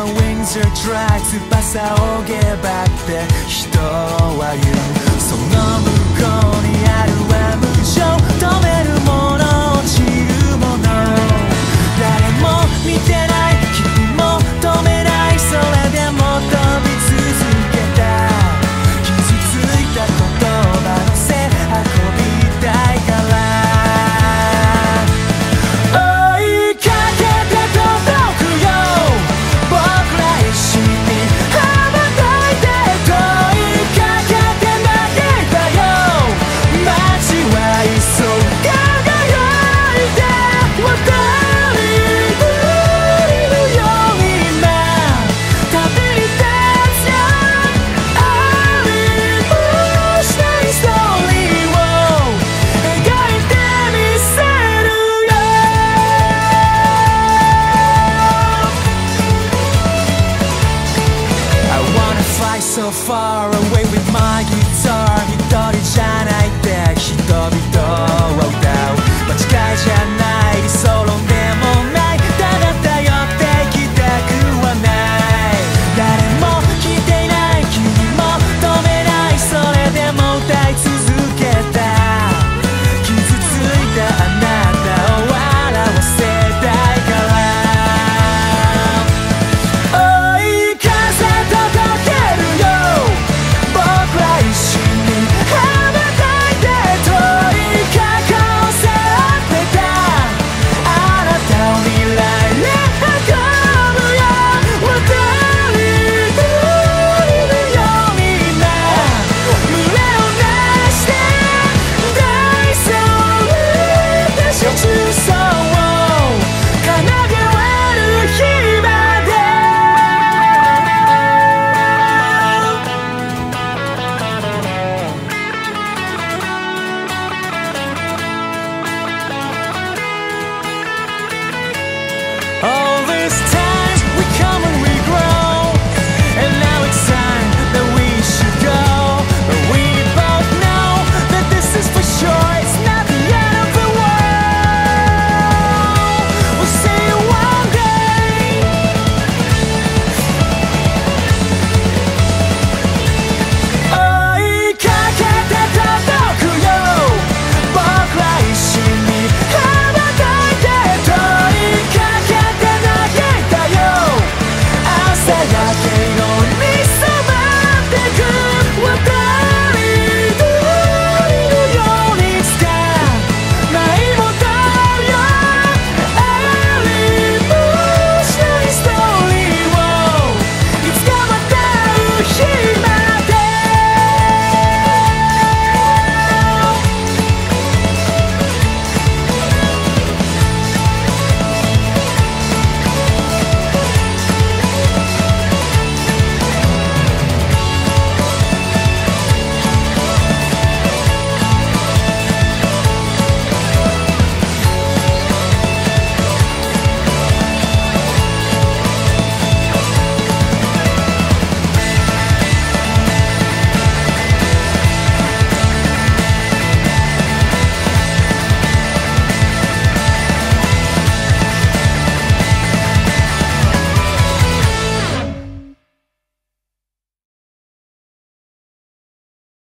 my wings are dry 翼をげばって人は言う。その向こうにあるは無情止める。